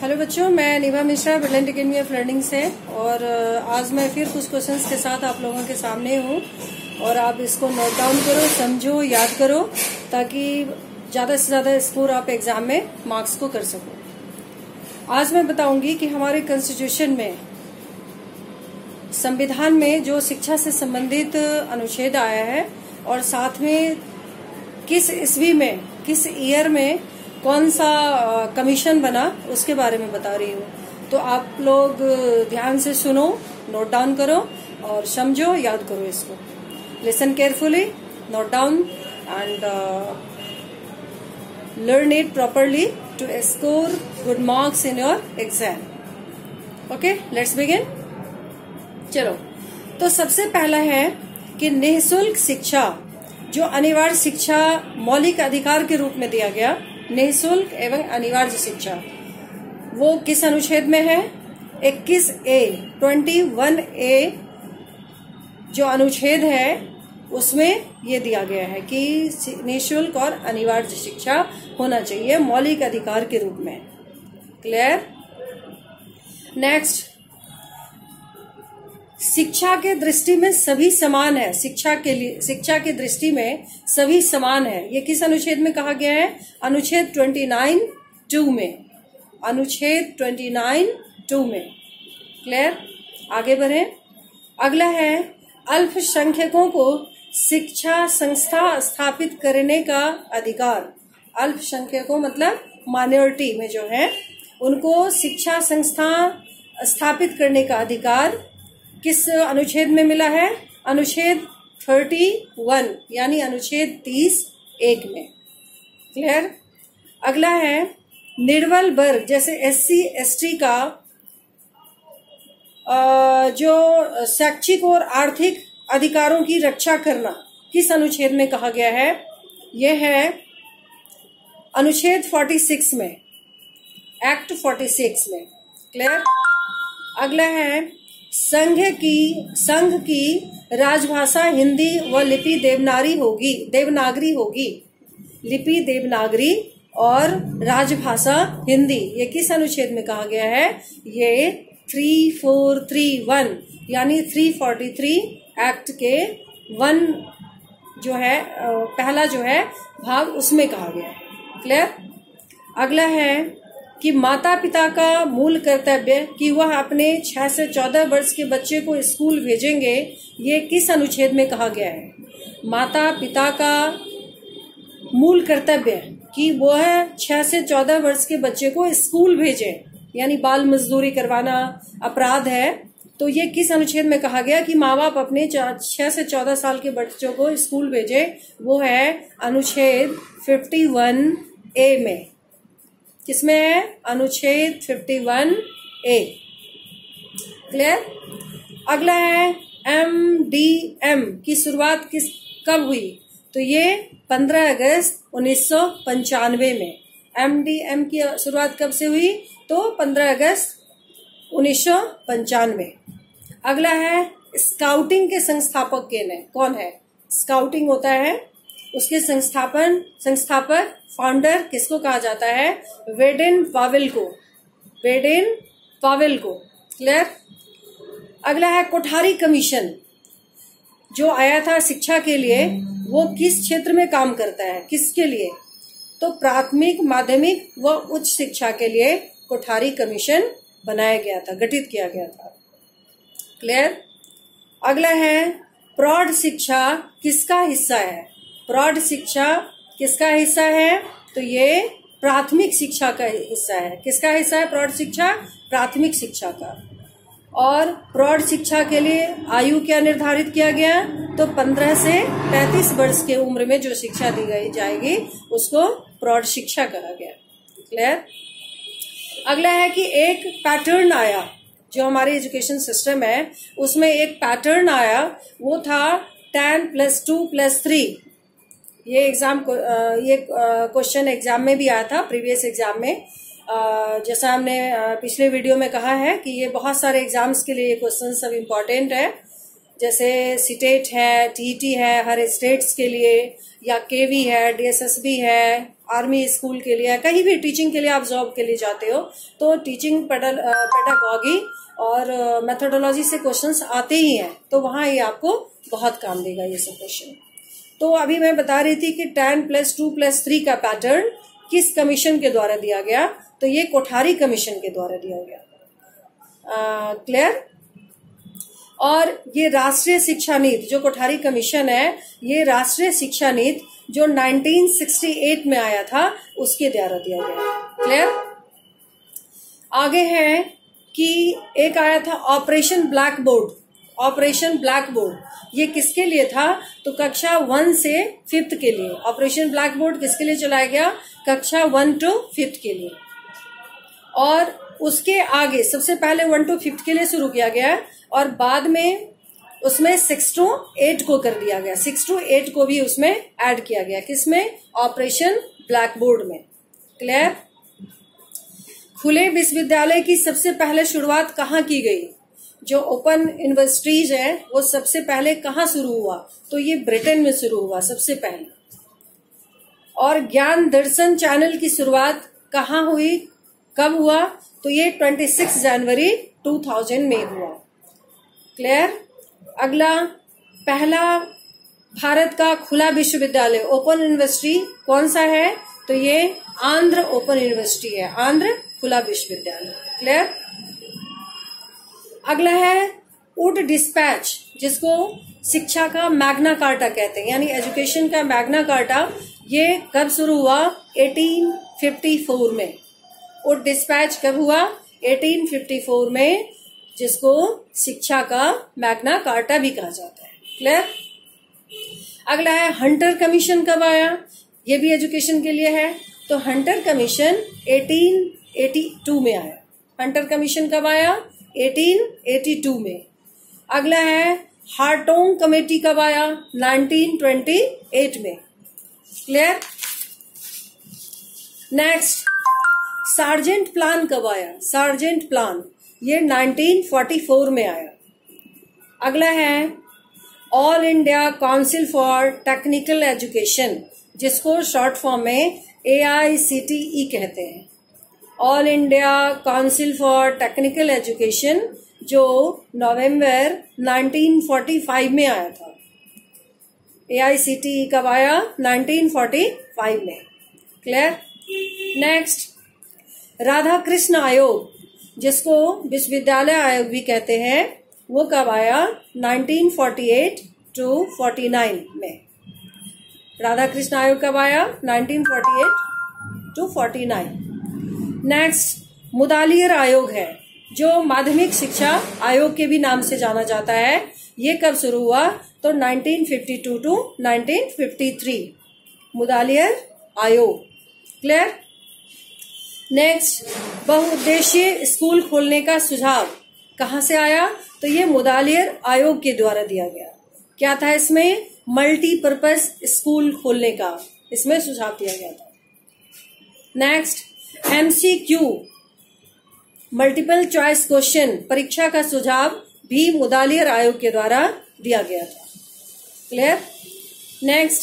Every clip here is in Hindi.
हेलो बच्चों, मैं Nibha Mishra brilliant academy of learning से, और आज मैं फिर कुछ क्वेश्चंस के साथ आप लोगों के सामने हूँ, और आप इसको नोट डाउन करो, समझो, याद करो, ताकि ज़्यादा से ज़्यादा स्कोर आप एग्ज़ाम में मार्क्स को कर सको। आज मैं बताऊँगी कि हमारे कॉन्स्टिट्यूशन में, संविधान में जो शिक्षा से संबंधित अनुच्छेद आया है, और साथ में किस ईस्वी में, किस ईयर में कौन सा कमीशन बना, उसके बारे में बता रही हूँ। तो आप लोग ध्यान से सुनो नोट डाउन करो और समझो, याद करो इसको। Listen carefully note down and learn it properly to score good marks in your exam okay let's begin चलो। तो सबसे पहला है कि निःशुल्क शिक्षा, जो अनिवार्य शिक्षा, मौलिक अधिकार के रूप में दिया गया निःशुल्क एवं अनिवार्य शिक्षा। वो किस अनुच्छेद में है? 21 ए 21 ए, जो अनुच्छेद है, उसमें ये दिया गया है कि निःशुल्क और अनिवार्य शिक्षा होना चाहिए मौलिक अधिकार के रूप में। क्लियर? नेक्स्ट शिक्षा के दृष्टि में सभी समान है। शिक्षा के लिए, शिक्षा की दृष्टि में सभी समान है। ये किस अनुच्छेद में कहा गया है? अनुच्छेद 29 टू में। अनुच्छेद 29 टू में। क्लियर? आगे बढ़े। अगला है, अल्पसंख्यकों को शिक्षा संस्था स्थापित करने का अधिकार। अल्पसंख्यकों मतलब माइनॉरिटी में जो है, उनको शिक्षा संस्था स्थापित करने का अधिकार किस अनुच्छेद में मिला है? अनुच्छेद 31 यानी अनुच्छेद 30 एक में। क्लियर अगला है निर्बल वर्ग, जैसे एससी एसटी का जो शैक्षिक और आर्थिक अधिकारों की रक्षा करना, किस अनुच्छेद में कहा गया है? यह है अनुच्छेद 46 में एक्ट 46 में। क्लियर अगला है संघ की संघ की राजभाषा हिंदी व लिपि देवनागरी होगी देवनागरी होगी। लिपि, देवनागरी और राजभाषा हिंदी। ये किस अनुच्छेद में कहा गया है? ये थ्री फोर थ्री वन यानी थ्री फोर्टी थ्री एक्ट के वन जो है पहला जो है भाग उसमें कहा गया क्लियर अगला है कि माता पिता का मूल कर्तव्य कि वह अपने छह से चौदह वर्ष के बच्चे को स्कूल भेजेंगे, ये किस अनुच्छेद में कहा गया है? माता पिता का मूल कर्तव्य कि वह छह से चौदह वर्ष के बच्चे को स्कूल भेजे, यानी बाल मजदूरी करवाना अपराध है तो ये किस अनुच्छेद में कहा गया कि माँ बाप अपने छह से चौदह साल के बच्चों को स्कूल भेजे, वो है अनुच्छेद 51 ए में। किसमें है? अनुच्छेद 51 ए क्लियर अगला है एम डी एम की शुरुआत किस, कब हुई? तो ये 15 अगस्त उन्नीस सौ पंचानवे में। एम डी एम की शुरुआत कब से हुई? तो 15 अगस्त उन्नीस सौ पंचानवे। अगला है स्काउटिंग के संस्थापक के ने कौन है? स्काउटिंग होता है उसके संस्थापन, संस्थापक फाउंडर किसको कहा जाता है? वेडेन पावेल को। वेडेन पावेल को। क्लियर अगला है कोठारी कमीशन। जो आया था शिक्षा के लिए, वो किस क्षेत्र में काम करता है? किसके लिए? तो प्राथमिक, माध्यमिक व उच्च शिक्षा के लिए कोठारी कमीशन बनाया गया था, गठित किया गया था। क्लियर अगला है प्रौढ़ शिक्षा किसका हिस्सा है? प्रौढ़ शिक्षा किसका हिस्सा है? तो ये प्राथमिक शिक्षा का हिस्सा है। किसका हिस्सा है प्रौढ़ शिक्षा? प्राथमिक शिक्षा का। और प्रौढ़ शिक्षा के लिए आयु क्या निर्धारित किया गया? तो 15 से 35 वर्ष के उम्र में जो शिक्षा दी गई जाएगी, उसको प्रौढ़ शिक्षा कहा गया। क्लियर अगला है कि एक पैटर्न आया, जो हमारे एजुकेशन सिस्टम है, उसमें एक पैटर्न आया, वो था ten plus two plus three ये एग्ज़ाम ये क्वेश्चन एग्ज़ाम में भी आया था प्रीवियस एग्ज़ाम में। जैसा हमने पिछले वीडियो में कहा है कि ये बहुत सारे एग्ज़ाम्स के लिए ये क्वेश्चन सब इम्पोर्टेंट है। जैसे सीटेट है टीटी है, हर स्टेट्स के लिए, या केवी है डीएसएसबी है आर्मी स्कूल के लिए कहीं भी टीचिंग के लिए आप जॉब के लिए जाते हो तो टीचिंग पेडागॉगी और मेथोडोलॉजी से क्वेश्चंस आते ही हैं तो वहाँ ये आपको बहुत काम देगा ये सब क्वेश्चन तो अभी मैं बता रही थी कि ten plus two plus three का पैटर्न किस कमीशन के द्वारा दिया गया? तो ये कोठारी कमीशन के द्वारा दिया गया। क्लियर और ये राष्ट्रीय शिक्षा नीति, जो कोठारी कमीशन है, ये राष्ट्रीय शिक्षा नीति जो 1968 में आया था, उसके द्वारा दिया गया। क्लियर आगे है कि एक आया था operation blackboard operation blackboard ये किसके लिए था? तो कक्षा वन से फिफ्थ के लिए। ऑपरेशन ब्लैक बोर्ड किसके लिए चलाया गया? कक्षा वन टू फिफ्थ के लिए। और उसके आगे, सबसे पहले वन टू फिफ्थ के लिए शुरू किया गया और बाद में उसमें सिक्स टू एट को कर दिया गया। सिक्स टू एट को भी उसमें ऐड किया गया। किसमें? ऑपरेशन ब्लैक बोर्ड में। क्लियर खुले विश्वविद्यालय की सबसे पहले शुरुआत कहाँ की गई? जो ओपन यूनिवर्सिटीज है, वो सबसे पहले कहाँ शुरू हुआ? तो ये ब्रिटेन में शुरू हुआ, सबसे पहले। और ज्ञान दर्शन चैनल की शुरुआत कहाँ हुई? कब हुआ? तो ये 26 जनवरी 2000 में हुआ। क्लियर अगला, पहला भारत का खुला विश्वविद्यालय ओपन यूनिवर्सिटी कौन सा है? तो ये आंध्र ओपन यूनिवर्सिटी है, आंध्र खुला विश्वविद्यालय। क्लियर अगला है उड डिस्पैच, जिसको शिक्षा का मैग्ना कार्टा कहते हैं, यानी एजुकेशन का मैग्ना कार्टा। ये कब शुरू हुआ? 1854 में। उड डिस्पैच कब हुआ? 1854 में, जिसको शिक्षा का मैग्ना कार्टा भी कहा जाता है। क्लियर अगला है हंटर कमीशन कब आया? ये भी एजुकेशन के लिए है। तो हंटर कमीशन 1882 में आया। हंटर कमीशन कब आया? 1882 में। अगला है हार्टोंग कमेटी कब आया 1928 में। क्लियर नेक्स्ट सार्जेंट प्लान कब आया सार्जेंट प्लान ये 1944 में आया। अगला है all India council for technical education जिसको शॉर्ट फॉर्म में A I C T E कहते हैं। All India council for technical education जो नवंबर 1945 में आया था। ए आई सी टी कब आया? 1945 में। क्लियर नेक्स्ट राधा कृष्ण आयोग, जिसको विश्वविद्यालय आयोग भी कहते हैं, वो कब आया? 1948 टू 49 में। राधा कृष्ण आयोग कब आया? 1948 टू 49 नेक्स्ट मुदालियर आयोग है, जो माध्यमिक शिक्षा आयोग के भी नाम से जाना जाता है। ये कब शुरू हुआ? तो 1952 टू 1953 मुदालियर आयोग। क्लियर नेक्स्ट बहुउद्देशीय स्कूल खोलने का सुझाव कहा से आया? तो ये मुदालियर आयोग के द्वारा दिया गया। क्या था इसमें? मल्टीपर्पज स्कूल खोलने का। इसमें सुझाव दिया गया था। Next MCQ multiple choice question परीक्षा का सुझाव भी मुदालियर आयोग के द्वारा दिया गया था। Clear next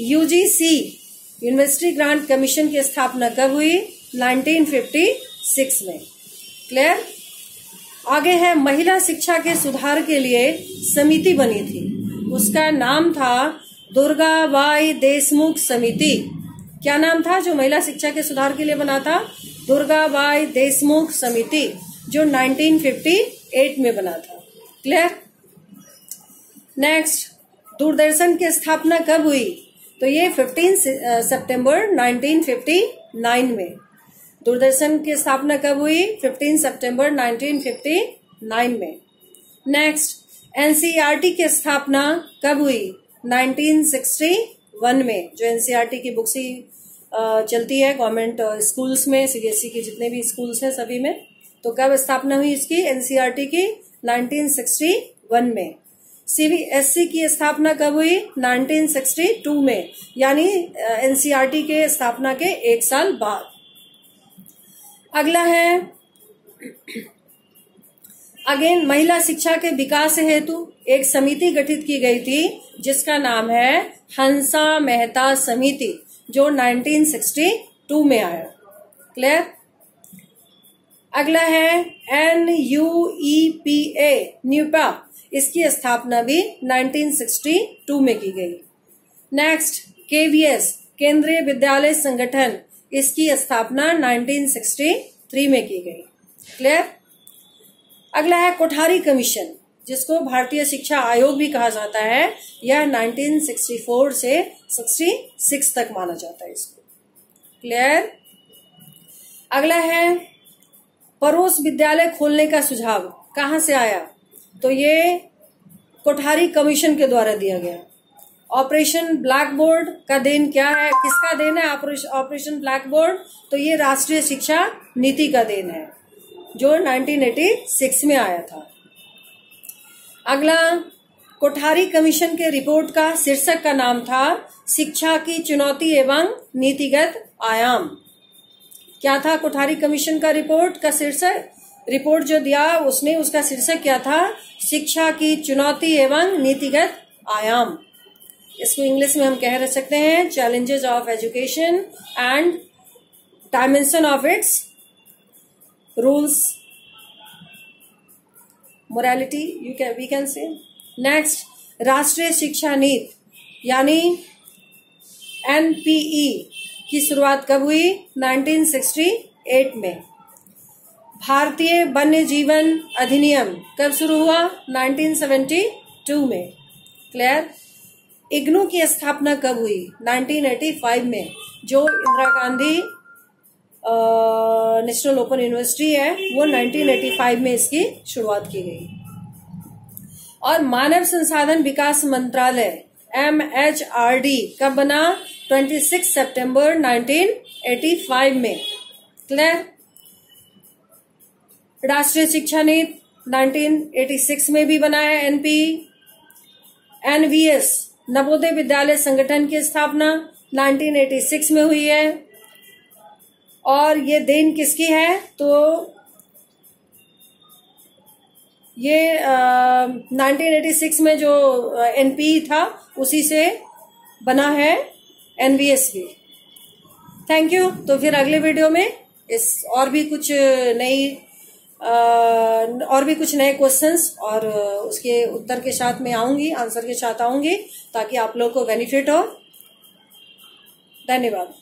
UGC university grant commission की स्थापना कब हुई? 1956 में। क्लियर आगे है, महिला शिक्षा के सुधार के लिए समिति बनी थी। उसका नाम था दुर्गा बाई देशमुख समिति। क्या नाम था जो महिला शिक्षा के सुधार के लिए बना था? दुर्गा बाई देशमुख समिति, जो 1958 में बना था। क्लियर नेक्स्ट दूरदर्शन की स्थापना कब हुई? तो ये 15 सितंबर 1959 में। दूरदर्शन की स्थापना कब हुई? 15 सितंबर 1959 में। नेक्स्ट एनसीईआरटी की स्थापना कब हुई? 1961 में। जो एनसीईआरटी की बुक्स चलती है गवर्नमेंट स्कूल्स में सीबीएसई के जितने भी स्कूल्स हैं सभी में। तो कब स्थापना हुई इसकी? एनसीईआरटी की 1961 में। सीबीएसई की स्थापना कब हुई? 1962 में, यानी एनसीईआरटी के स्थापना के एक साल बाद। अगला है, अगेन, महिला शिक्षा के विकास हेतु एक समिति गठित की गई थी, जिसका नाम है हंसा मेहता समिति। जो 1962 में आया। क्लियर अगला है N U E P A NUEPA. इसकी स्थापना भी 1962 में की गई। नेक्स्ट केवीएस केंद्रीय विद्यालय संगठन। इसकी स्थापना 1963 में की गई। क्लियर अगला है कोठारी कमीशन। जिसको भारतीय शिक्षा आयोग भी कहा जाता है, यह 1964 से 66 तक माना जाता है इसको। क्लियर अगला है पड़ोस विद्यालय खोलने का सुझाव कहाँ से आया? तो ये कोठारी कमीशन के द्वारा दिया गया। ऑपरेशन ब्लैक बोर्ड का देन क्या है? किसका देन है ऑपरेशन ब्लैक बोर्ड तो ये राष्ट्रीय शिक्षा नीति का देन है, जो 1986 में आया था। अगला, कोठारी कमीशन के रिपोर्ट का शीर्षक का नाम था, शिक्षा की चुनौती एवं नीतिगत आयाम। क्या था कोठारी कमीशन का रिपोर्ट, का शीर्षक? रिपोर्ट जो दिया उसने उसका शीर्षक क्या था? शिक्षा की चुनौती एवं नीतिगत आयाम। इसको इंग्लिश में हम कह रह सकते हैं challenges of education and dimension of its rules morality you can we can say next राष्ट्रीय शिक्षा नीति यानी एनपीई की शुरुआत कब हुई? 1968 में। भारतीय वन्य जीवन अधिनियम कब शुरू हुआ? 1972 में। क्लियर इग्नू की स्थापना कब हुई? 1985 में, जो Indira Gandhi national open university है, वो 1985 में इसकी शुरुआत की गई। और मानव संसाधन विकास मंत्रालय एम एच आर डी कब बना 26 सितंबर 1985 में। क्लियर राष्ट्रीय शिक्षा नीति 1986 में भी बना है एनपी एनवीएस नवोदय विद्यालय संगठन की स्थापना 1986 में हुई है। और ये देन किसकी है? तो ये आ, 1986 में जो एनपी था उसी से बना है एनवीएस भी थैंक यू तो फिर अगले वीडियो में इस और भी कुछ नई और भी कुछ नए क्वेश्चंस और उसके उत्तर के साथ मैं आऊँगी आंसर के साथ आऊँगी ताकि आप लोग को बेनिफिट हो। धन्यवाद।